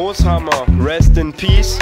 Mooshammer, rest in peace.